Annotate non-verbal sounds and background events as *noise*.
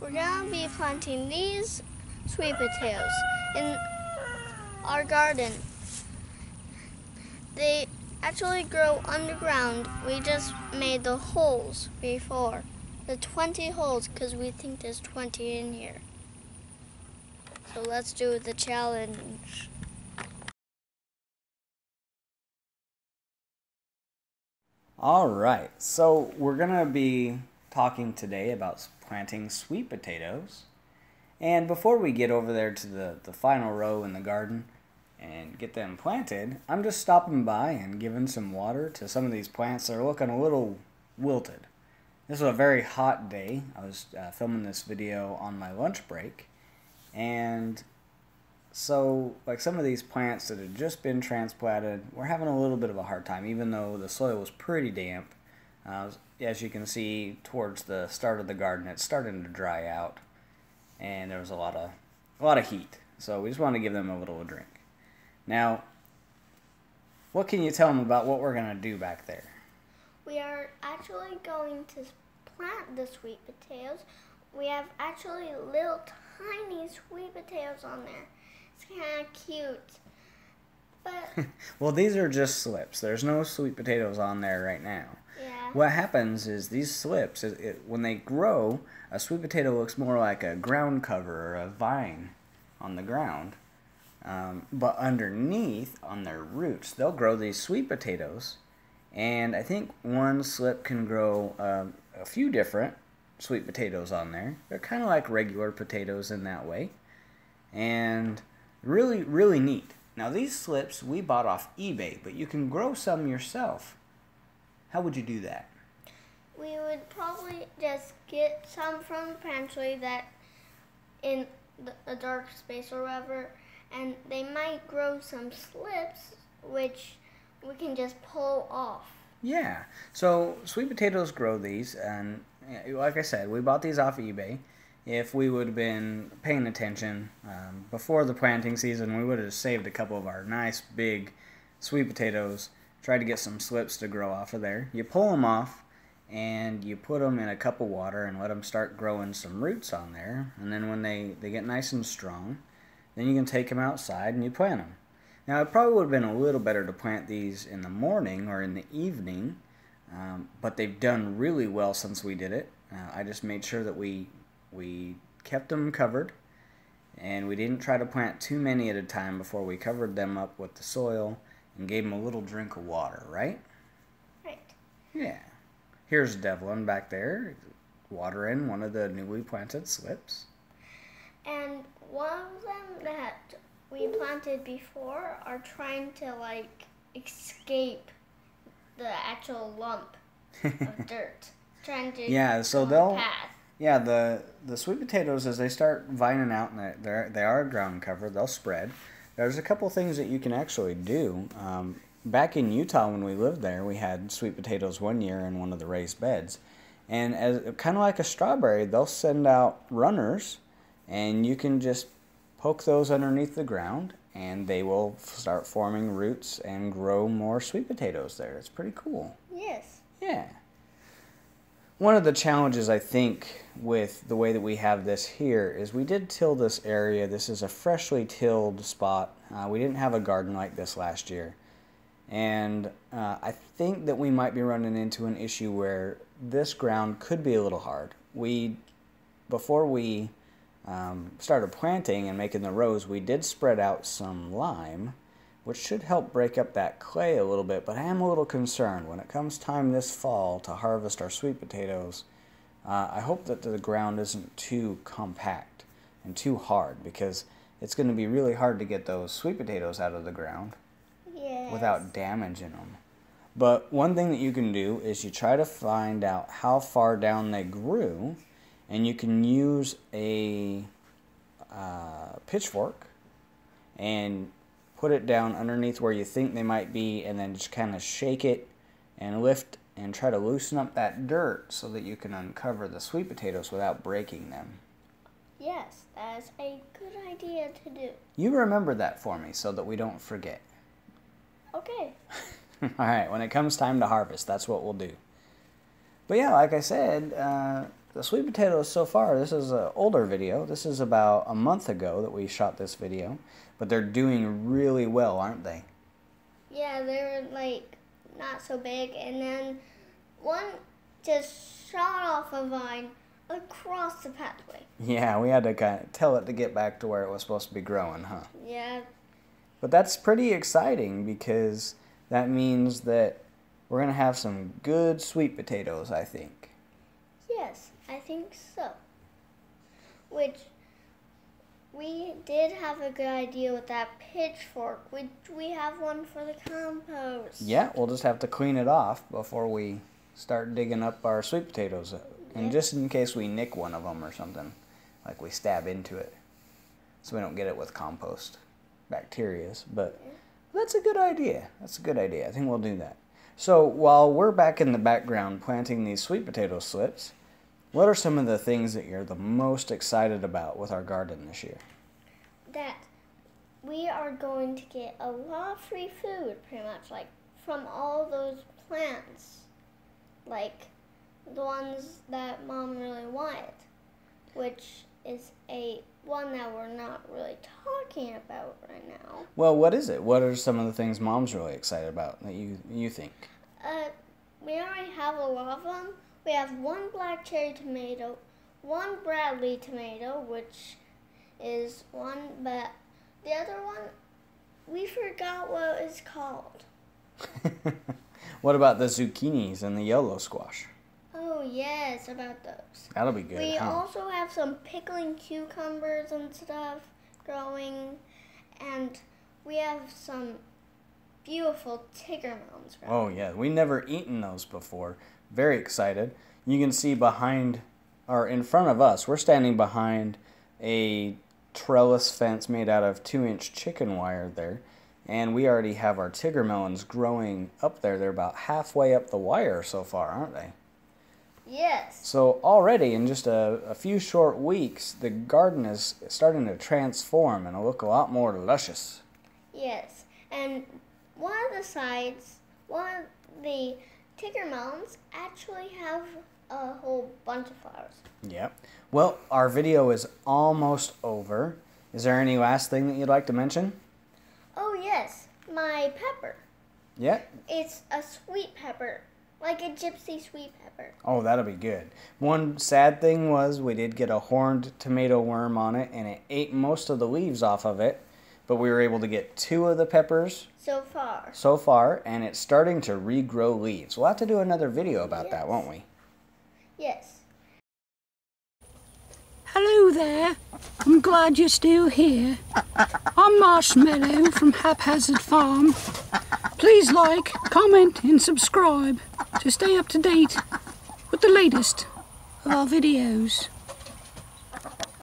we're gonna be planting these sweet potatoes in our garden. They actually grow underground. We just made the holes before. The 20 holes because we think there's 20 in here. So let's do the challenge. All right, so we're gonna be talking today about planting sweet potatoes. And before we get over there to the, the final row in the garden and get them planted, I'm just stopping by and giving some water to some of these plants that are looking a little wilted. This was a very hot day. I was uh, filming this video on my lunch break, and so like some of these plants that had just been transplanted, we're having a little bit of a hard time, even though the soil was pretty damp. Uh, as you can see towards the start of the garden, it's starting to dry out, and there was a lot of a lot of heat. So we just want to give them a little drink. Now, what can you tell them about what we're gonna do back there? We are actually going to plant the sweet potatoes. We have actually little tiny sweet potatoes on there. It's kind of cute. But *laughs* well, these are just slips. There's no sweet potatoes on there right now. yeah. What happens is these slips, it, it, when they grow, a sweet potato looks more like a ground cover or a vine on the ground. Um, but underneath, on their roots, they'll grow these sweet potatoes. And I think one slip can grow um, a few different sweet potatoes on there. They're kind of like regular potatoes in that way. And really, really neat. Now, these slips we bought off eBay, but you can grow some yourself. How would you do that? We would probably just get some from the pantry that in a dark space or whatever, and they might grow some slips, which we can just pull off. Yeah. So sweet potatoes grow these, and like I said, we bought these off eBay. If we would have been paying attention um, before the planting season, we would have saved a couple of our nice big sweet potatoes. Tried to get some slips to grow off of there. You pull them off, and you put them in a cup of water and let them start growing some roots on there. And then when they, they get nice and strong, then you can take them outside and you plant them. Now, it probably would have been a little better to plant these in the morning or in the evening, um, but they've done really well since we did it. Uh, I just made sure that we we kept them covered, and we didn't try to plant too many at a time before we covered them up with the soil and gave them a little drink of water. Right? Right. Yeah. Here's Devlin back there, watering one of the newly planted slips. And one of them that we planted before are trying to like escape the actual lump *laughs* of dirt. Trying to Yeah, so they'll- path. Yeah, the the sweet potatoes as they start vining out and they're, they're they ground cover, they'll spread. There's a couple things that you can actually do. Um, back in Utah when we lived there, we had sweet potatoes one year in one of the raised beds, and as kind of like a strawberry, they'll send out runners, and you can just poke those underneath the ground, and they will start forming roots and grow more sweet potatoes there. It's pretty cool. Yes. Yeah. One of the challenges I think with the way that we have this here is we did till this area. This is a freshly tilled spot. Uh, we didn't have a garden like this last year. And uh, I think that we might be running into an issue where this ground could be a little hard. We, before we um, started planting and making the rows, we did spread out some lime which should help break up that clay a little bit, but I am a little concerned when it comes time this fall to harvest our sweet potatoes. Uh, I hope that the ground isn't too compact and too hard because it's going to be really hard to get those sweet potatoes out of the ground Yes. without damaging them. But one thing that you can do is you try to find out how far down they grew, and you can use a uh, pitchfork and put it down underneath where you think they might be, and then just kind of shake it and lift and try to loosen up that dirt so that you can uncover the sweet potatoes without breaking them. Yes, that is a good idea to do. You remember that for me so that we don't forget. Okay. *laughs* All right, when it comes time to harvest, that's what we'll do. But yeah, like I said, uh, the sweet potatoes so far, this is an older video. This is about a month ago that we shot this video. But they're doing really well, aren't they? Yeah, they're like not so big. And then one just shot off a vine across the pathway. Yeah, we had to kind of tell it to get back to where it was supposed to be growing, huh? Yeah. But that's pretty exciting because that means that we're going to have some good sweet potatoes, I think. I think so. Which we did have a good idea with that pitchfork. Which we have one for the compost. Yeah, we'll just have to clean it off before we start digging up our sweet potatoes. And just in case we nick one of them or something, like we stab into it, so we don't get it with compost bacterias. But that's a good idea. That's a good idea. I think we'll do that. So while we're back in the background planting these sweet potato slips, what are some of the things that you're the most excited about with our garden this year? That we are going to get a lot of free food, pretty much, like from all those plants. Like the ones that mom really wanted, which is a one that we're not really talking about right now. Well, what is it? What are some of the things mom's really excited about that you you think? Uh, we already have a lot of them. We have one black cherry tomato, one Bradley tomato, which is one, but the other one, we forgot what it's called. *laughs* what about the zucchinis and the yellow squash? Oh yes, about those. That'll be good. we huh? also have some pickling cucumbers and stuff growing, and we have some beautiful tigger melons growing. Oh yeah, we never eaten those before. Very excited. You can see behind or in front of us, we're standing behind a trellis fence made out of two inch chicken wire there. And we already have our tigger melons growing up there. They're about halfway up the wire so far, aren't they? Yes. So already in just a, a few short weeks, the garden is starting to transform and look a lot more luscious. Yes, and one of the sides, one of the tigger melons actually have a whole bunch of flowers. Yep. Well, our video is almost over. Is there any last thing that you'd like to mention? Oh yes, my pepper. Yeah. It's a sweet pepper, like a gypsy sweet pepper. Oh, that'll be good. One sad thing was we did get a horned tomato worm on it and it ate most of the leaves off of it, but we were able to get two of the peppers So far. so far and it's starting to regrow leaves. We'll have to do another video about that, won't we? Yes. Hello there. I'm glad you're still here. I'm Marshmallow from Haphazard Farm. Please like, comment, and subscribe to stay up to date with the latest of our videos.